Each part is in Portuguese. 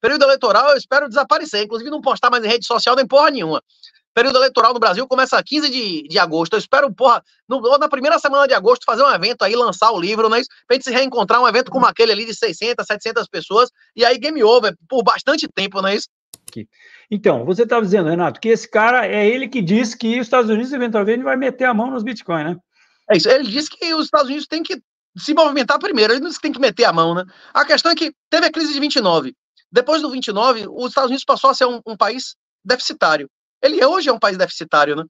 Período eleitoral eu espero desaparecer, inclusive não postar mais em rede social nem porra nenhuma. Período eleitoral no Brasil começa 15 de, de agosto. Eu espero, porra, no, na primeira semana de agosto, fazer um evento aí, lançar o livro, né? Pra gente se reencontrar, um evento como aquele ali de 600, 700 pessoas, e aí game over por bastante tempo, não é isso? Então, você estava dizendo, Renato, que esse cara é ele que diz que os Estados Unidos eventualmente vai meter a mão nos bitcoins, né? É isso. Ele disse que os Estados Unidos têm que se movimentar primeiro, ele não tem que meter a mão, né? A questão é que teve a crise de 29. Depois do 29, os Estados Unidos passou a ser um, um país deficitário. Ele hoje é um país deficitário, né?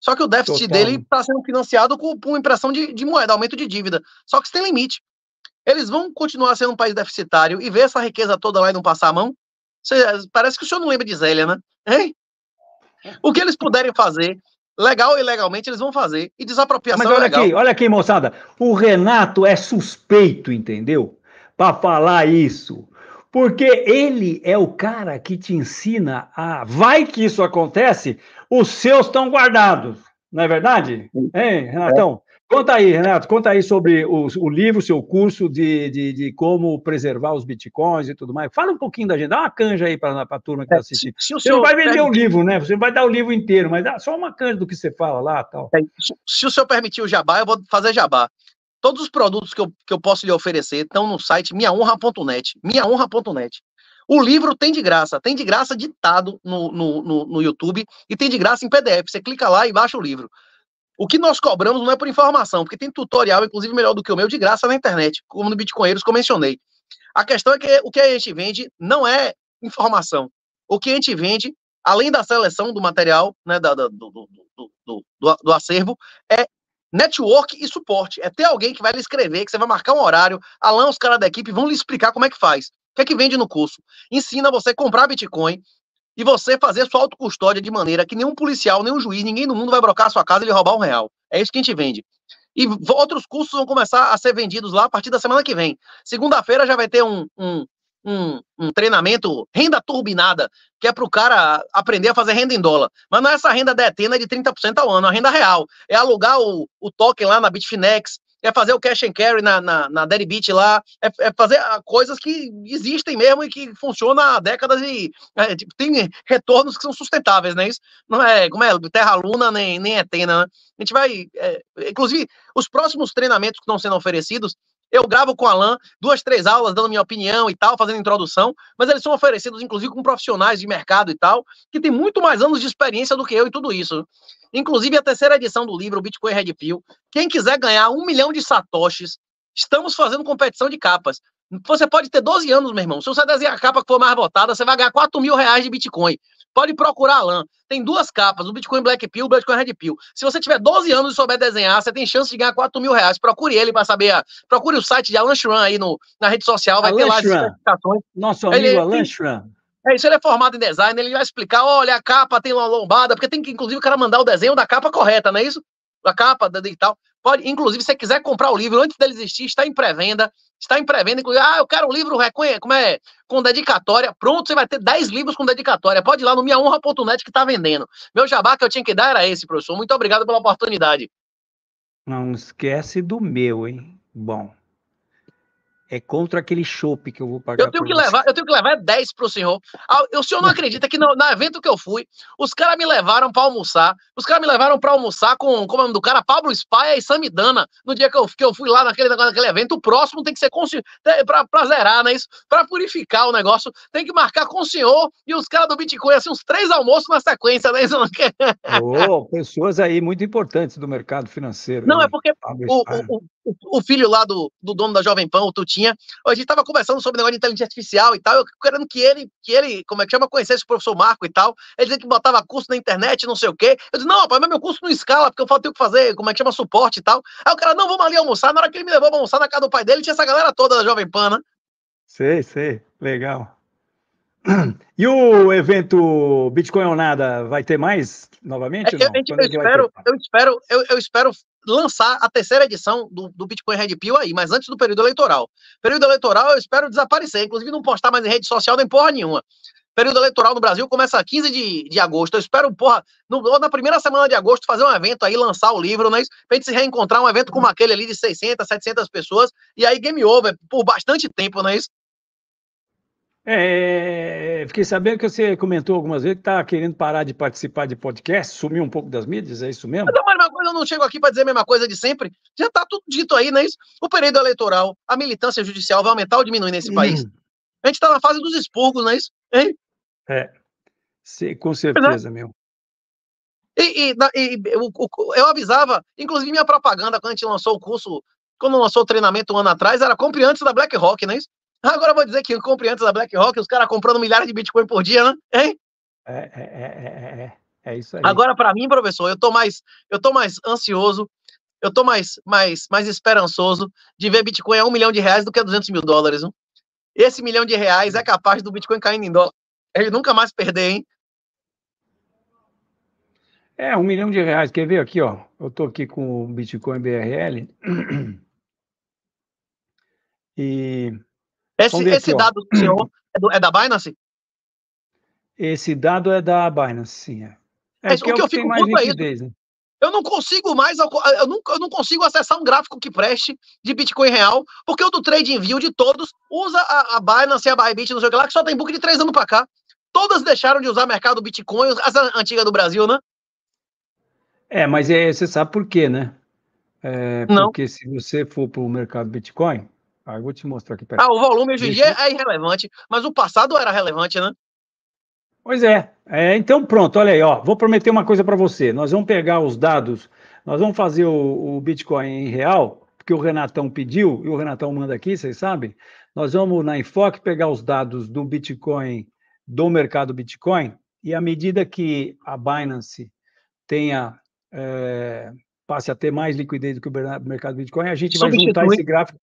Só que o déficit Total. dele está sendo financiado com, com impressão de, de, moeda, aumento de dívida. Só que isso tem limite. Eles vão continuar sendo um país deficitário e ver essa riqueza toda lá e não passar a mão? Você, parece que o senhor não lembra de Zélia, né? Hein? O que eles puderem fazer, legal e ilegalmente, eles vão fazer. E desapropriação Mas olha é legal. aqui, olha aqui, moçada. O Renato é suspeito, entendeu? Para falar isso. Porque ele é o cara que te ensina a. Vai que isso acontece, os seus estão guardados, não é verdade? Hein, Renatão? É. Conta aí, Renato, conta aí sobre o, o livro, seu curso de, de, de, como preservar os bitcoins e tudo mais. Fala um pouquinho da gente, dá uma canja aí para a turma que está é, assistindo. Se, se você não vai vender o livro, né? Você vai dar o livro inteiro, mas dá só uma canja do que você fala lá tal. É, se, se o senhor permitir o jabá, eu vou fazer jabá. Todos os produtos que eu, que eu posso lhe oferecer estão no site minhahonra.net. Minhahonra.net. O livro tem de graça, tem de graça ditado no, no, no, no, YouTube e tem de graça em PDF. Você clica lá e baixa o livro. O que nós cobramos não é por informação, porque tem tutorial, inclusive melhor do que o meu, de graça na internet, como no Bitcoinheiros que eu mencionei. A questão é que o que a gente vende não é informação. O que a gente vende, além da seleção do material, né, da, do, do, do, do, do acervo, é network e suporte. É ter alguém que vai lhe escrever, que você vai marcar um horário. Alan, os caras da equipe vão lhe explicar como é que faz. O que é que vende no curso? Ensina você a comprar Bitcoin e você fazer sua autocustódia de maneira que nenhum policial, nenhum juiz, ninguém no mundo vai brocar a sua casa e lhe roubar um real. É isso que a gente vende. E outros cursos vão começar a ser vendidos lá a partir da semana que vem. Segunda-feira já vai ter um, um, um, um, treinamento renda turbinada, que é para o cara aprender a fazer renda em dólar. Mas não é essa renda detena de 30% ao ano, é a renda real. É alugar o, o token lá na Bitfinex, é fazer o cash and carry na, na, na Deribit lá, é, é, fazer ah, coisas que existem mesmo e que funcionam há décadas e é, tipo, tem retornos que são sustentáveis, né? Isso não é como é Terra Luna nem, nem Etena, né? A gente vai. É, inclusive, os próximos treinamentos que estão sendo oferecidos eu gravo com o Alan duas, três aulas dando minha opinião e tal, fazendo introdução, mas eles são oferecidos, inclusive, com profissionais de mercado e tal, que tem muito mais anos de experiência do que eu e tudo isso. Inclusive, a terceira edição do livro, Bitcoin Red Pill. Quem quiser ganhar um milhão de satoshis, estamos fazendo competição de capas. Você pode ter 12 anos, meu irmão. Se você desenhar a capa que for mais votada, você vai ganhar 4 mil reais de Bitcoin. Pode procurar Alan. Tem duas capas, o Bitcoin Black Pill e o Bitcoin Red Pill. Se você tiver 12 anos e souber desenhar, você tem chance de ganhar 4 mil reais. Procure ele para saber. Procure o site de Alan Schran aí no, na rede social, vai Alan ter lá Schran. as certificações. Nosso amigo ele, Alan Schran. É isso, ele é formado em design, ele vai explicar, olha, a capa tem uma lombada, porque tem que, inclusive, o cara mandar o desenho da capa correta, não é isso? Da capa, da digital. Pode, inclusive, se você quiser comprar o livro antes dele existir, está em pré-venda. Está em pré-venda, inclusive, ah, eu quero um livro reconhe como é, com dedicatória. Pronto, você vai ter 10 livros com dedicatória. Pode ir lá no minhahonra.net que está vendendo. Meu jabá que eu tinha que dar era esse, professor. Muito obrigado pela oportunidade. Não esquece do meu, hein? Bom é contra aquele chopp que eu vou pagar. Eu tenho que você. levar, eu tenho que levar 10 para o senhor. Ah, o senhor não acredita que no, no evento que eu fui, os caras me levaram para almoçar. Os caras me levaram para almoçar com, como é o nome do cara? Pablo Spaia e Samidana. No dia que eu, que eu fui lá naquele naquele evento, o próximo tem que ser para zerar, né? Isso, para purificar o negócio, tem que marcar com o senhor e os caras do Bitcoin, assim, uns três almoços na sequência, né? Isso não quer... oh, pessoas aí muito importantes do mercado financeiro. Não, é porque o, o, o, filho lá do, do dono da Jovem Pan, o Tutinho, tinha. A gente estava conversando sobre o negócio de inteligência artificial e tal, eu querendo que ele, que ele, como é que chama, conhecesse o professor Marco e tal. Ele dizia que botava curso na internet, não sei o quê. Eu disse, não, rapaz, mas meu curso não escala, porque eu tenho que fazer, como é que chama, suporte e tal. Aí o cara, não, vamos ali almoçar. Na hora que ele me levou pra almoçar na casa do pai dele, tinha essa galera toda da Jovem Pan, né? Sei, sei, legal. E o evento Bitcoin ou nada vai ter mais novamente? É, eu, eu, espero, eu, espero, eu, eu espero lançar a terceira edição do, do Bitcoin Red Pill aí, mas antes do período eleitoral. Período eleitoral eu espero desaparecer, inclusive não postar mais em rede social nem porra nenhuma. Período eleitoral no Brasil começa 15 de, de agosto. Eu espero, porra, no, na primeira semana de agosto, fazer um evento aí, lançar o livro, né? Pra gente se reencontrar, um evento como aquele ali de 600, 700 pessoas, e aí game over por bastante tempo, não é isso? É, É, fiquei sabendo que você comentou algumas vezes que está querendo parar de participar de podcast, sumir um pouco das mídias, é isso mesmo? Mas é a mesma coisa, eu não chego aqui para dizer a mesma coisa de sempre. Já está tudo dito aí, não é isso? O período eleitoral, a militância judicial vai aumentar ou diminuir nesse país? Hum. A gente está na fase dos expurgos, não é isso? Hein? É, com certeza, é. meu. E, e, e eu, eu, avisava, inclusive minha propaganda, quando a gente lançou o curso, quando lançou o treinamento um ano atrás, era compre antes da BlackRock, não é isso? Agora eu vou dizer que compre antes da BlackRock, os caras comprando milhares de Bitcoin por dia, né? Hein? É, é, é, é, é isso aí. Agora, para mim, professor, eu tô mais, eu tô mais ansioso, eu tô mais, mais, mais esperançoso de ver Bitcoin a um milhão de reais do que a 200 mil dólares. Hein? Esse milhão de reais é capaz do Bitcoin caindo em dólar. Ele nunca mais perder, hein? É, um milhão de reais. Quer ver aqui, ó? Eu tô aqui com o Bitcoin BRL. E esse, esse aqui, dado do senhor é, do, é, da Binance? Esse dado é da Binance, sim. É, é, é o que, eu fico liquidez, né? Eu não consigo mais, eu não, eu não consigo acessar um gráfico que preste de Bitcoin real, porque o do View de todos usa a, a Binance e a Bybit, não sei o que lá, que só tem book de três anos para cá. Todas deixaram de usar mercado Bitcoin, as antigas do Brasil, né? É, mas é, você sabe por quê, né? É, porque não. se você for para o mercado Bitcoin, ah, eu vou te mostrar aqui. Ah, o volume hoje em dia é irrelevante, mas o passado era relevante, né? Pois é. é. Então, pronto, olha aí, ó. Vou prometer uma coisa para você. Nós vamos pegar os dados, nós vamos fazer o, o, Bitcoin em real, porque o Renatão pediu, e o Renatão manda aqui, vocês sabem. Nós vamos na Enfoque pegar os dados do Bitcoin, do mercado Bitcoin, e à medida que a Binance tenha. É, passe a ter mais liquidez do que o mercado Bitcoin, a gente vai juntar esse gráfico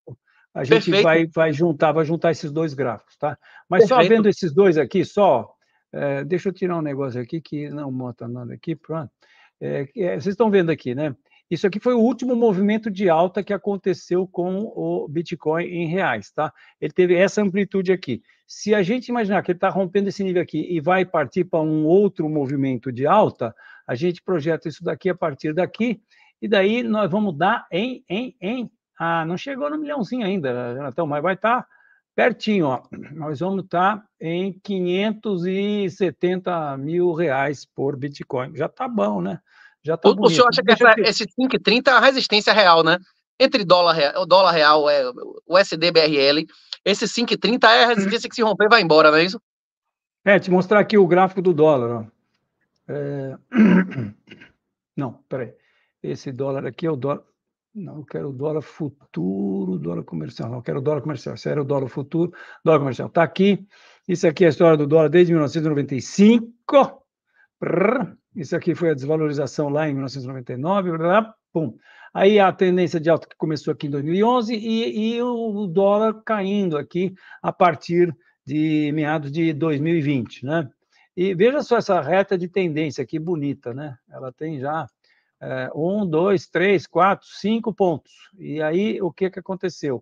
a gente vai, vai juntar, vai juntar esses dois gráficos, tá? Mas Perfeito. só vendo esses dois aqui, só, é, deixa eu tirar um negócio aqui que não mostra nada aqui, pronto. É, é, vocês estão vendo aqui, né? Isso aqui foi o último movimento de alta que aconteceu com o Bitcoin em reais, tá? Ele teve essa amplitude aqui. Se a gente imaginar que ele está rompendo esse nível aqui e vai partir para um outro movimento de alta, a gente projeta isso daqui a partir daqui, e daí nós vamos dar em, em, em ah, não chegou no milhãozinho ainda, Jonathan, mas vai estar tá pertinho. Ó. Nós vamos estar tá em 570 mil reais por Bitcoin. Já está bom, né? Já tá o, bonito. o senhor acha que essa, esse 5,30 é a resistência real, né? Entre dólar, o dólar real, é, o SDBRL, esse 5,30 é a resistência que se romper vai embora, não é isso? É, te mostrar aqui o gráfico do dólar. Ó. É... Não, peraí. Esse dólar aqui é o dólar. Não, eu quero dólar futuro, dólar comercial. Não, eu quero dólar comercial. Esse era o dólar futuro, dólar comercial. Está aqui. Isso aqui é a história do dólar desde 1995. Isso aqui foi a desvalorização lá em 1999. Pum. Aí a tendência de alta que começou aqui em 2011 e, e o dólar caindo aqui a partir de meados de 2020, né? E veja só essa reta de tendência aqui bonita, né? Ela tem já é, um, dois, três, quatro, cinco pontos. E aí, o que, que aconteceu?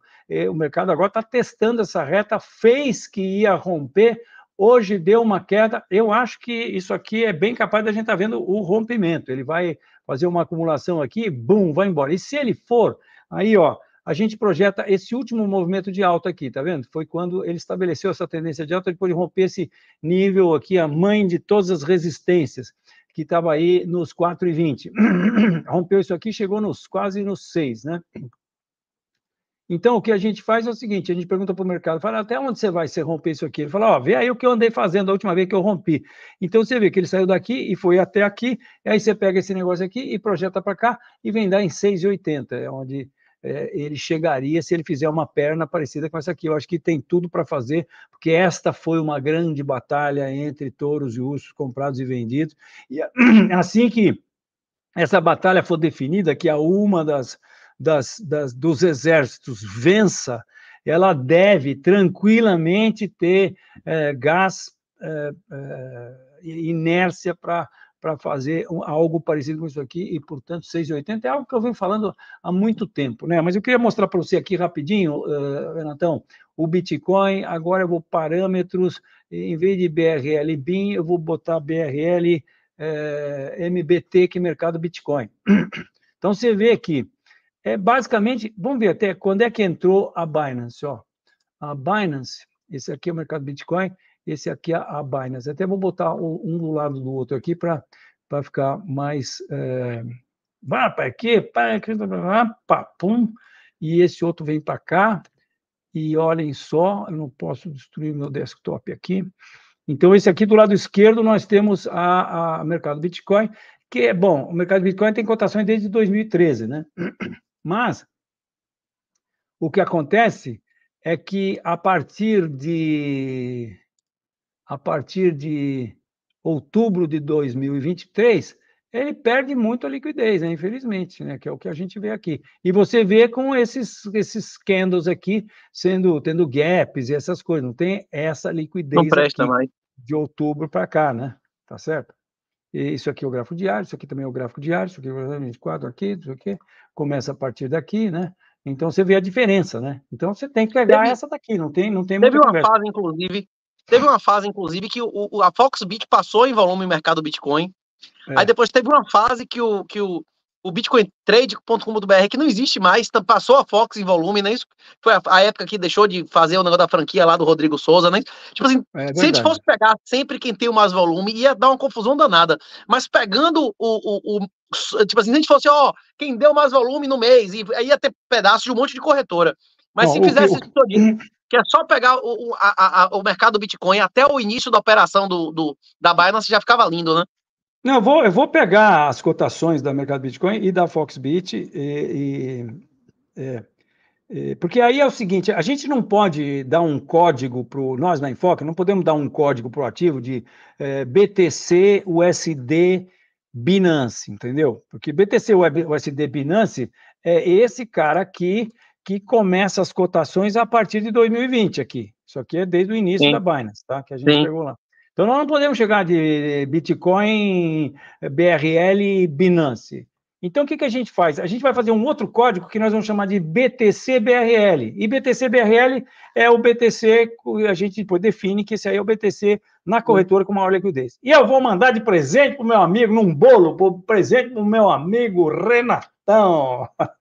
O mercado agora está testando essa reta, fez que ia romper, hoje deu uma queda. Eu acho que isso aqui é bem capaz da gente estar tá vendo o rompimento. Ele vai fazer uma acumulação aqui, bum, vai embora. E se ele for, aí, ó, a gente projeta esse último movimento de alta aqui, tá vendo? Foi quando ele estabeleceu essa tendência de alta, depois de romper esse nível aqui, a mãe de todas as resistências que estava aí nos 4,20. Rompeu isso aqui, chegou nos quase nos 6, né? Então, o que a gente faz é o seguinte: a gente pergunta para o mercado, fala, até onde você vai se romper isso aqui? Ele fala, ó, vê aí o que eu andei fazendo a última vez que eu rompi. Então, você vê que ele saiu daqui e foi até aqui, aí você pega esse negócio aqui e projeta para cá e vem dar em 6,80, é onde é, ele chegaria se ele fizer uma perna parecida com essa aqui. Eu acho que tem tudo para fazer, porque esta foi uma grande batalha entre touros e ursos comprados e vendidos. E assim que essa batalha for definida, que a uma das, das, das dos exércitos vença, ela deve tranquilamente ter é, gás, é, é, inércia para para fazer algo parecido com isso aqui, e, portanto, 6,80 é algo que eu venho falando há muito tempo, né? Mas eu queria mostrar para você aqui rapidinho, uh, Renatão, o Bitcoin, agora eu vou parâmetros, em vez de BRL BIM, eu vou botar BRL eh, MBT, que é mercado Bitcoin. Então, você vê aqui, é basicamente, vamos ver até quando é que entrou a Binance, ó. A Binance, esse aqui é o mercado Bitcoin, esse aqui é a Binance. Até vou botar um do lado do outro aqui para ficar mais. É... Vá para aqui, para aqui, pá, pum, e esse outro vem para cá. E olhem só, eu não posso destruir meu desktop aqui. Então, esse aqui do lado esquerdo, nós temos a, a mercado Bitcoin, que é bom, o mercado Bitcoin tem cotações desde 2013, né? Mas o que acontece é que a partir de a partir de outubro de 2023, ele perde muito a liquidez, né? infelizmente, né? que é o que a gente vê aqui. E você vê com esses, esses candles aqui sendo tendo gaps e essas coisas, não tem essa liquidez de outubro para cá, né? Tá certo? E isso aqui é o gráfico diário, isso aqui também é o gráfico diário, isso aqui é o 24 aqui, isso aqui, começa a partir daqui, né? Então você vê a diferença, né? Então você tem que pegar teve, essa daqui, não tem, não tem Teve uma conversa. fase, inclusive, Teve uma fase, inclusive, que o, a Foxbit passou em volume no mercado Bitcoin. É. Aí depois teve uma fase que o, que o, o Bitcoin Trade.com.br, que não existe mais, passou a Fox em volume, né? Isso foi a, a, época que deixou de fazer o negócio da franquia lá do Rodrigo Souza, né? Tipo assim, é se a gente fosse pegar sempre quem tem o mais volume, ia dar uma confusão danada. Mas pegando o, o, o tipo assim, se a gente fosse, ó, quem deu mais volume no mês, e aí ia ter pedaço de um monte de corretora. Mas Bom, se fizesse isso todinho, que é só pegar o, a, a, o mercado Bitcoin até o início da operação do, do, da Binance já ficava lindo, né? Não, eu vou, eu vou pegar as cotações da mercado Bitcoin e da Foxbit e, e é, é, porque aí é o seguinte, a gente não pode dar um código para nós na Enfoque, não podemos dar um código para o ativo de é, BTC USD Binance, entendeu? Porque BTC USD Binance é esse cara aqui que começa as cotações a partir de 2020 aqui. Isso aqui é desde o início Sim. da Binance, tá? Que a gente Sim. pegou lá. Então nós não podemos chegar de Bitcoin, BRL Binance. Então o que, que a gente faz? A gente vai fazer um outro código que nós vamos chamar de BTC-BRL. E BTC-BRL é o BTC, a gente depois define que esse aí é o BTC na corretora com maior liquidez. E eu vou mandar de presente para o meu amigo, num bolo, presente para o meu amigo Renatão.